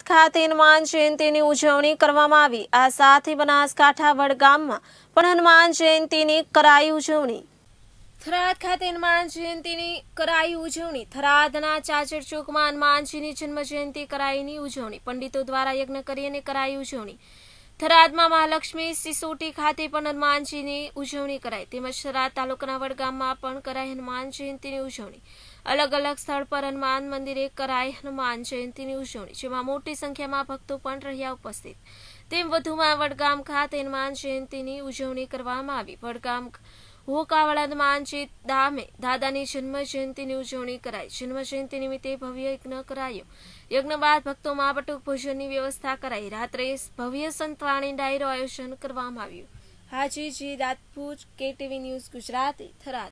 થરાદ ખાતે હનુમાન જયંતિની ઉજવણી કરવામાં આવી. આ સાથે બનાસકાંઠા વડગામમાં પણ હનુમાન જયંતીની કરાઈ ઉજવણી. થરાદ ખાતે હનુમાન જયંતીની કરાઈ ઉજવણી. થરાદના ચાચર ચોકમાં હનુમાનજીની જન્મ જયંતિ કરાઈની ઉજવણી. પંડિતો દ્વારા યજ્ઞ કરી અને કરાઈ ઉજવણી. થરાદમાં મહાલક્ષ્મી સિસોટી ખાતે પણ હનુમાનજીની ઉજવણી કરાઈ. તેમજ થરાદ તાલુકાના વડગામમાં પણ કરાઈ હનુમાન જયંતીની ઉજવણી. અલગ અલગ સ્થળ પર હનુમાન મંદિરે કરાઈ હનુમાન જયંતીની ઉજવણી, જેમાં મોટી સંખ્યામાં ભક્તો પણ રહ્યા ઉપસ્થિત. તેમ વધુમાં વડગામ ખાતે હનુમાન જયંતીની ઉજવણી કરવામાં આવી. વડગામ હોકાવાળા હનુમાનજી ધામે દાદાની જન્મ ઉજવણી કરાઈ. જન્મ નિમિત્તે ભવ્ય યજ્ઞ કરાયો. યજ્ઞ બાદ ભક્તોમાં બટુક ભોજનની વ્યવસ્થા કરાઈ. રાત્રે ભવ્ય સંતવાણી ડાયરો આયોજન કરવામાં આવ્યું. Hajiji Rajput KTV news Gujarati, Tharad.